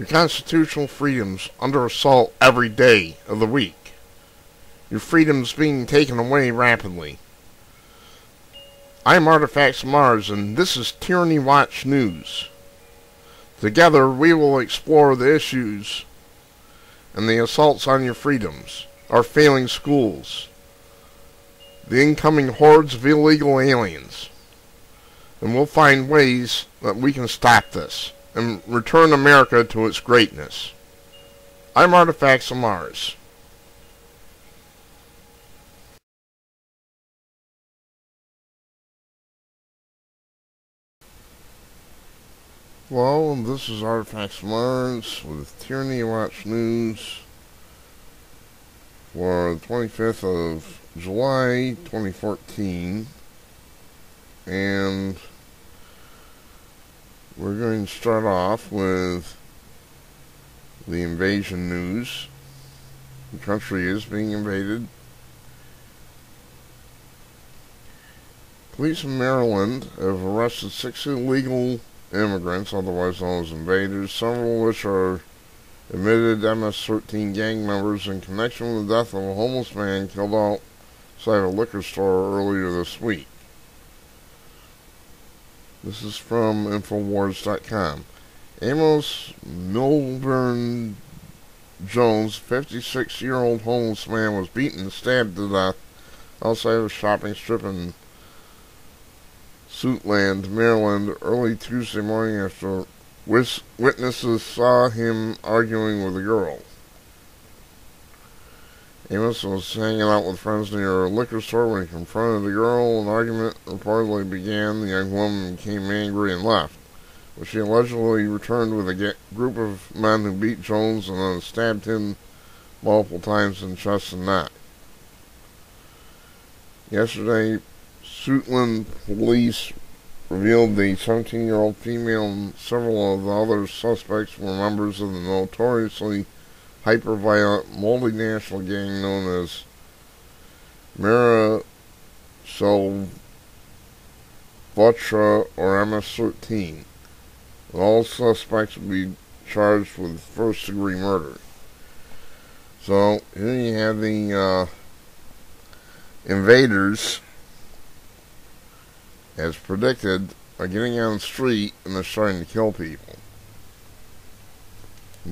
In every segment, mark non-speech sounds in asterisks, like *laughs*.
Your constitutional freedoms under assault every day of the week. Your freedoms being taken away rapidly. I'm Artifacts Mars, and this is Tyranny Watch News. Together, we will explore the issues and the assaults on your freedoms, our failing schools, the incoming hordes of illegal aliens, and we'll find ways that we can stop this and return America to its greatness. I'm Artifacts of Mars. Well, this is Artifacts of Mars with Tyranny Watch News for the 25th of July 2014 and we're going to start off with the invasion news. The country is being invaded. Police in Maryland have arrested six illegal immigrants, otherwise known as invaders, several of which are admitted MS-13 gang members in connection with the death of a homeless man killed outside a liquor store earlier this week. This is from Infowars.com. Amos Milburn Jones, 56-year-old homeless man, was beaten and stabbed to death outside of a shopping strip in Suitland, Maryland, early Tuesday morning after witnesses saw him arguing with a girl. Amos was hanging out with friends near a liquor store when he confronted the girl. An argument reportedly began. The young woman became angry and left. But she allegedly returned with a group of men who beat Jones and then stabbed him multiple times in chest and neck. Yesterday, Suitland police revealed the 17-year-old female and several of the other suspects were members of the notoriously hyper-violent multinational gang known as Mira Salvatra or MS-13. All suspects will be charged with first-degree murder. So, here you have the uh, invaders, as predicted, are getting out on the street and they're starting to kill people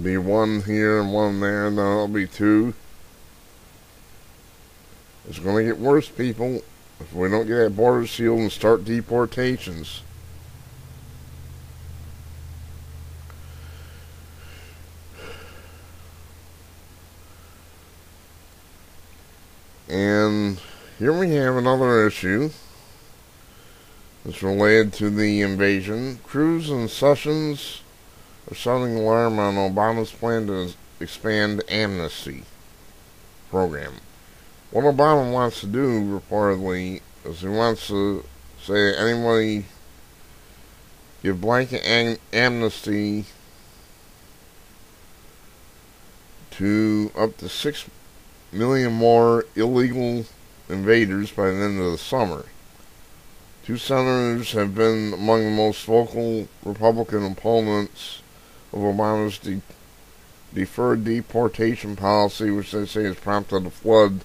be one here and one there, and then it'll be two. It's going to get worse, people, if we don't get that border sealed and start deportations. And here we have another issue. It's related to the invasion. Cruz and Sessions are sounding alarm on Obama's plan to expand amnesty program. What Obama wants to do, reportedly, is he wants to say anybody give blanket am amnesty to up to six million more illegal invaders by the end of the summer. Two senators have been among the most vocal Republican opponents of Obama's de deferred deportation policy, which they say has prompted a flood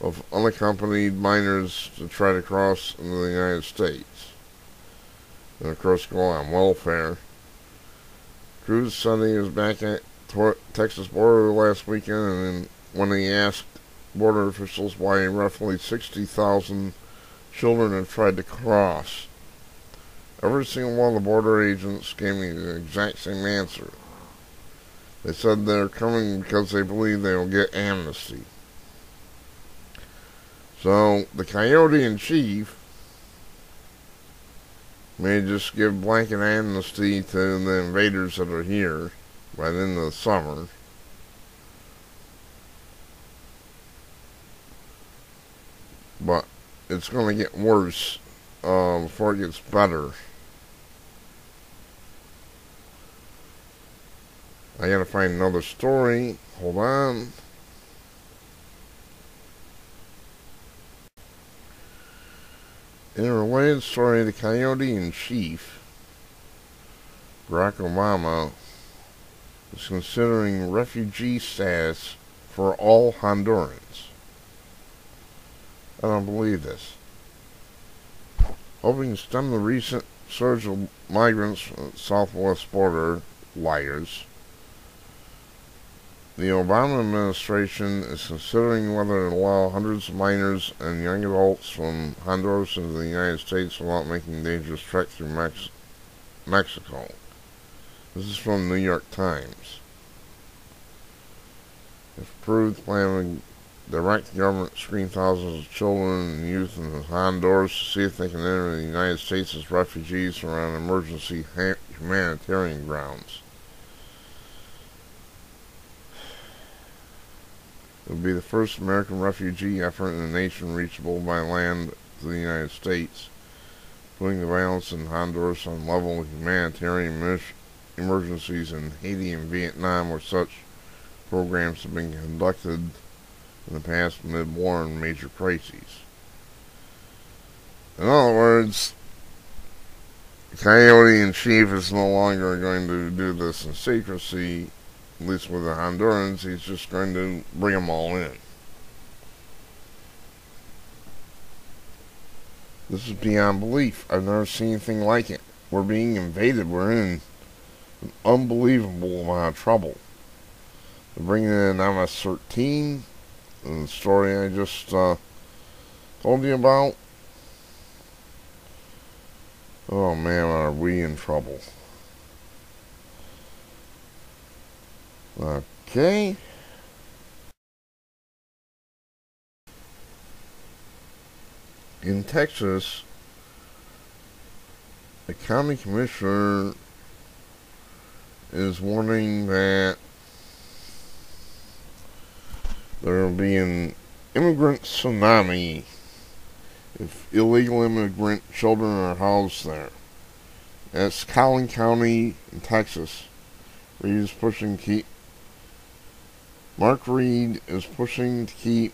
of unaccompanied minors to try to cross into the United States. And of course go on welfare. Cruz Sunday was back at Texas border last weekend and when he asked border officials why roughly 60,000 children have tried to cross Every single one of the border agents gave me the exact same answer. They said they're coming because they believe they will get amnesty. So, the coyote in chief may just give blanket amnesty to the invaders that are here by the end of the summer. But it's going to get worse uh, before it gets better. I gotta find another story. Hold on. In a related story, the coyote in chief, Barack Obama, is considering refugee status for all Hondurans. I don't believe this. Hoping to stem the recent surge of migrants from the southwest border, liars. The Obama administration is considering whether to allow hundreds of minors and young adults from Honduras into the United States without making dangerous trek through Mex Mexico. This is from the New York Times. If approved, plan to direct government screen thousands of children and youth in Honduras to see if they can enter the United States as refugees or on emergency humanitarian grounds. It would be the first American refugee effort in a nation reachable by land to the United States, putting the violence in Honduras on level with humanitarian emergencies in Haiti and Vietnam where such programs have been conducted in the past mid-war and major crises. In other words, the Coyote in Chief is no longer going to do this in secrecy at least with the Hondurans, he's just going to bring them all in. This is beyond belief. I've never seen anything like it. We're being invaded. We're in an unbelievable amount of trouble. They're bringing in MS-13, the story I just uh, told you about. Oh man, are we in trouble. Okay. In Texas, the county commissioner is warning that there will be an immigrant tsunami if illegal immigrant children are housed there. That's Collin County in Texas. Reed is pushing keep Mark Reed is pushing to keep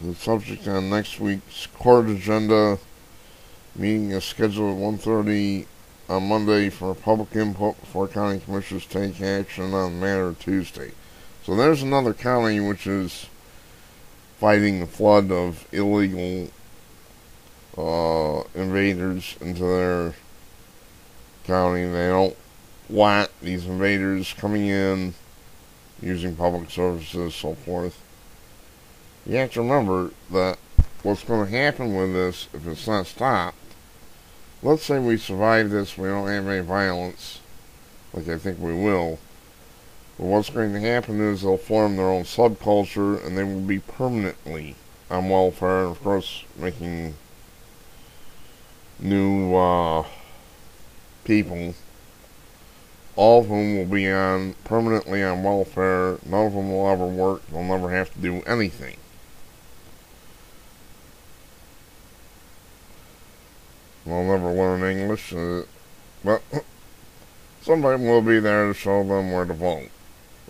the subject on next week's court agenda. Meeting is scheduled at 1.30 on Monday for public input before county commissioners take action on the matter Tuesday. So there's another county which is fighting the flood of illegal uh, invaders into their county. They don't want these invaders coming in using public services, so forth. You have to remember that what's going to happen with this, if it's not stopped, let's say we survive this, we don't have any violence, like I think we will, but what's going to happen is they'll form their own subculture, and they will be permanently on welfare, and of course, making new, uh, people all of whom will be on permanently on welfare. None of them will ever work. They'll never have to do anything. They'll never learn English, uh, but *laughs* somebody will be there to show them where to vote.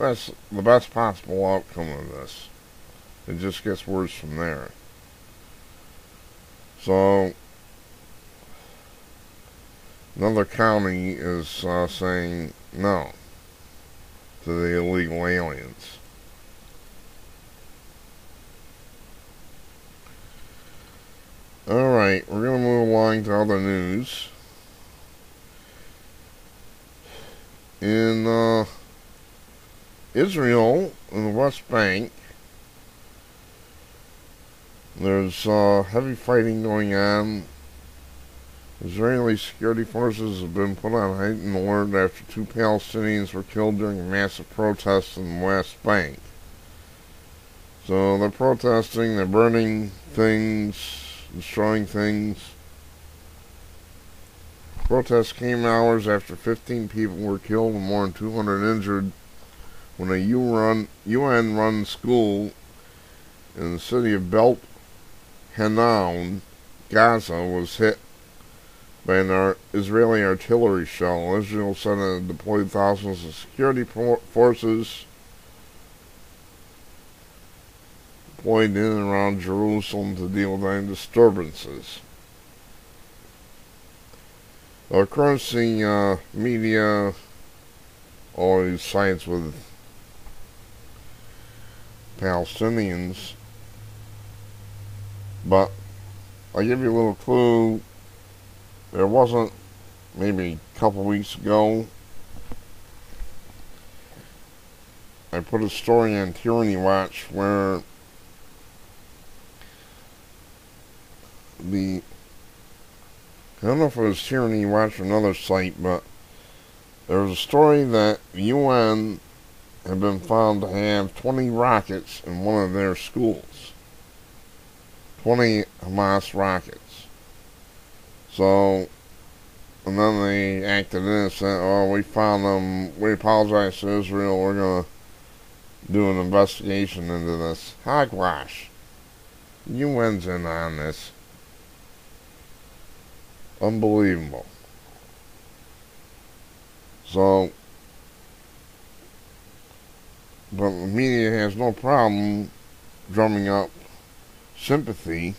That's the best possible outcome of this. It just gets worse from there. So, Another county is uh, saying no to the illegal aliens. Alright, we're going to move along to other news. In uh, Israel, in the West Bank, there's uh, heavy fighting going on Israeli security forces have been put on heightened alert after two Palestinians were killed during a massive protest in the West Bank. So they're protesting, they're burning things, destroying things. Protests came hours after 15 people were killed and more than 200 injured when a UN-run school in the city of Beit Hanun, Gaza, was hit by an Israeli artillery shell. Israel sent and deployed thousands of security forces deployed in and around Jerusalem to deal with any disturbances. The uh, media all these sites with Palestinians. But I'll give you a little clue. There wasn't maybe a couple weeks ago. I put a story on Tyranny Watch where the I don't know if it was Tyranny Watch or another site, but there was a story that the UN had been found to have 20 rockets in one of their schools. 20 Hamas rockets. So, and then they acted innocent. Oh, we found them. We apologize to Israel. We're going to do an investigation into this. Hogwash. UN's in on this. Unbelievable. So, but the media has no problem drumming up sympathy.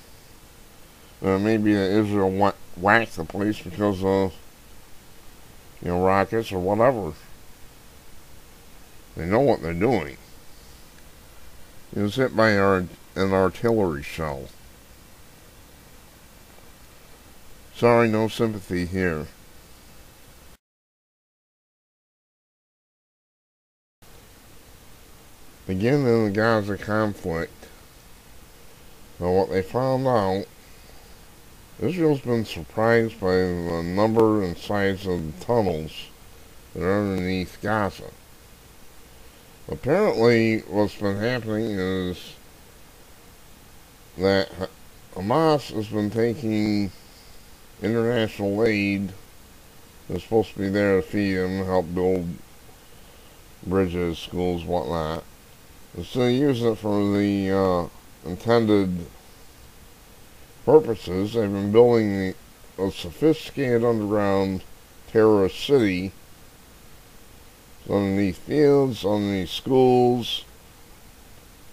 Uh, maybe that Israel wha- whacked the place because of, you know, rockets or whatever. They know what they're doing. It was hit by an artillery shell. Sorry, no sympathy here. Again, in the Gaza conflict, now what they found out, Israel's been surprised by the number and size of the tunnels that are underneath Gaza. Apparently, what's been happening is that Hamas has been taking international aid that's supposed to be there to feed them, help build bridges, schools, whatnot. Instead of using it for the uh, intended purposes, they've been building a sophisticated underground terrorist city it's underneath fields, underneath schools.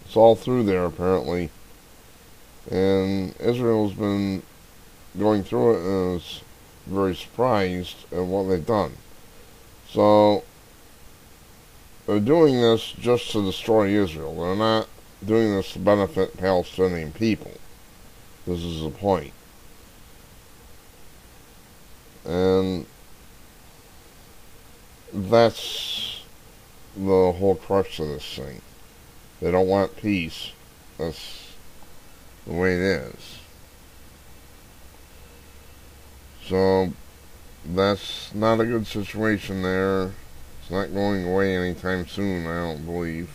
It's all through there apparently. And Israel's been going through it and is very surprised at what they've done. So, they're doing this just to destroy Israel. They're not doing this to benefit Palestinian people. This is the point. And that's the whole crux of this thing. They don't want peace. That's the way it is. So that's not a good situation there. It's not going away anytime soon, I don't believe.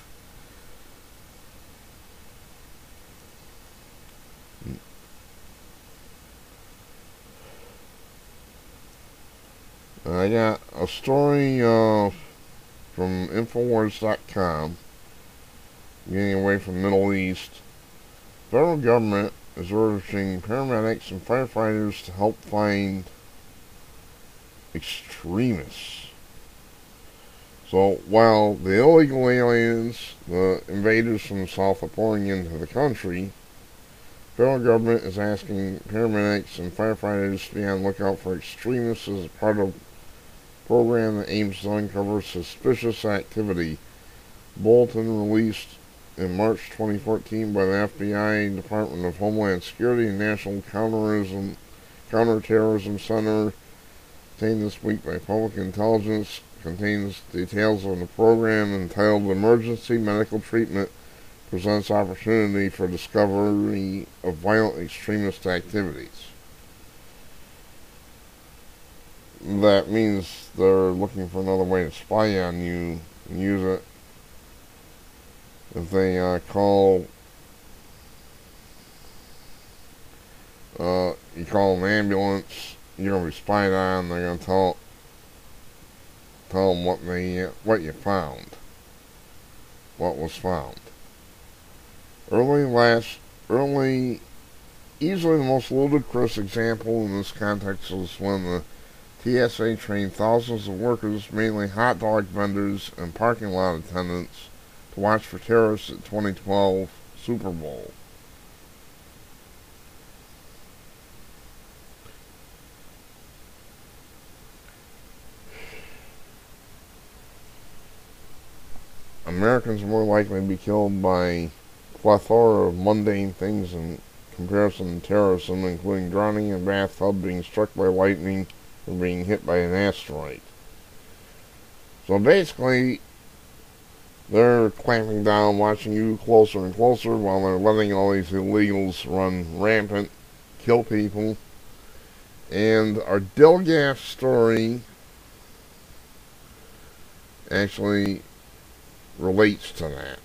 I got a story uh, from Infowars.com getting away from Middle East. Federal government is urging paramedics and firefighters to help find extremists. So while the illegal aliens, the invaders from the south are pouring into the country, federal government is asking paramedics and firefighters to be on lookout for extremists as part of a program that aims to uncover suspicious activity. Bulletin released in March 2014 by the FBI, Department of Homeland Security, and National Counterterrorism, Counterterrorism Center, obtained this week by Public Intelligence, contains details on the program entitled Emergency Medical Treatment presents opportunity for discovery of violent extremist activities. That means they're looking for another way to spy on you and use it if they uh, call uh, you call an ambulance, you're gonna be spied on. They're gonna tell tell them what they what you found, what was found. Early last, early, easily the most ludicrous example in this context was when the TSA trained thousands of workers, mainly hot dog vendors and parking lot attendants to watch for terrorists at 2012 Super Bowl. Americans are more likely to be killed by plethora of mundane things in comparison to terrorism, including drowning in a bathtub, being struck by lightning, or being hit by an asteroid. So basically, they're clamping down, watching you closer and closer while they're letting all these illegals run rampant, kill people. And our Dilgaf story actually relates to that.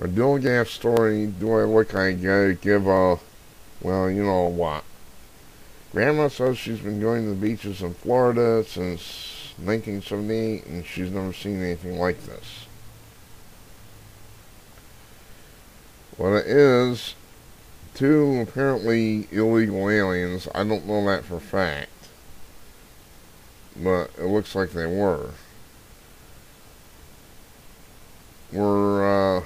Our Dilgaf story, do I look like I give a, well, you know what. Grandma says she's been going to the beaches in Florida since 1978 and she's never seen anything like this. What it is, two apparently illegal aliens, I don't know that for fact, but it looks like they were, were uh,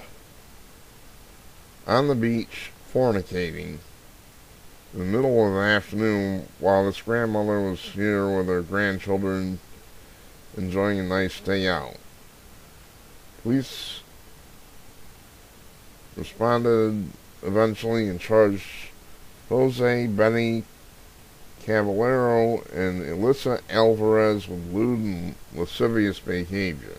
on the beach fornicating in the middle of the afternoon while this grandmother was here with her grandchildren enjoying a nice day out. Police responded eventually and charged Jose Benny Caballero and Elisa Alvarez with lewd and lascivious behavior.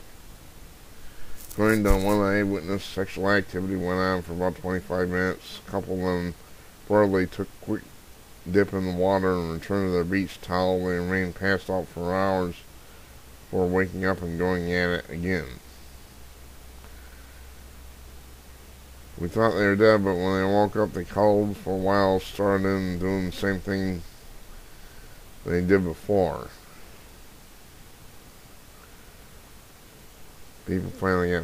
According to one eyewitness, sexual activity went on for about 25 minutes. A couple of them reportedly took a quick dip in the water and returned to their beach towel. They remained passed out for hours before waking up and going at it again. We thought they were dead, but when they woke up, they cuddled for a while, started in doing the same thing they did before. People finally got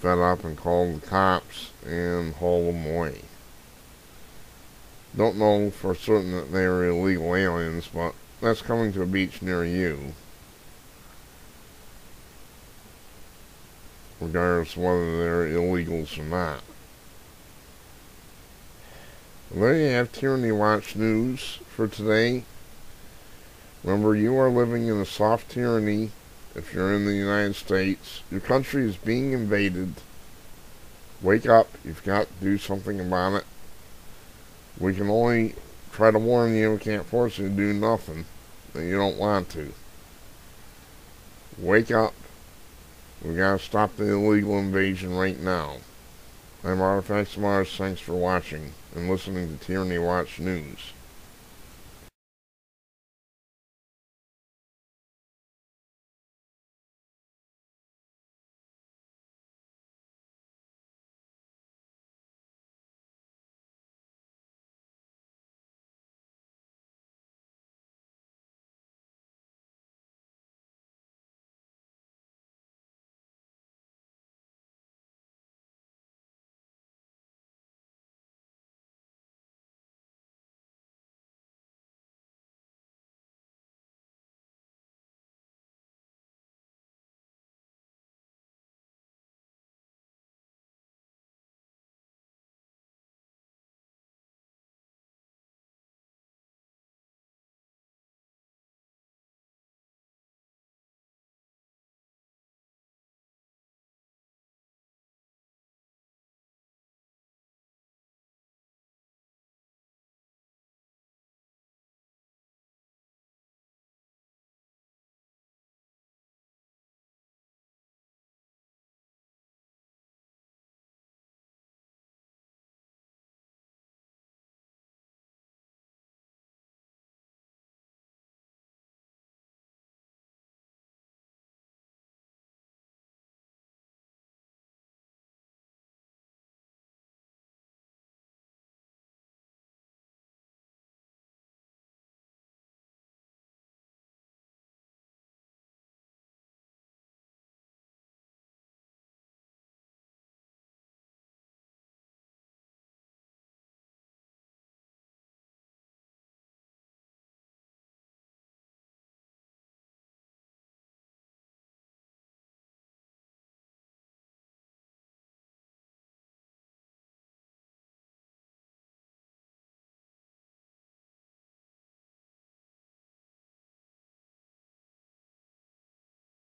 fed up and called the cops and hauled them away. Don't know for certain that they are illegal aliens, but that's coming to a beach near you. Regardless of whether they're illegals or not. There you have Tyranny Watch News for today. Remember, you are living in a soft tyranny if you're in the United States. Your country is being invaded. Wake up. You've got to do something about it. We can only try to warn you. We can't force you to do nothing that you don't want to. Wake up. We've gotta stop the illegal invasion right now. I'm Artifacts Mars. Thanks for watching and listening to Tyranny Watch News.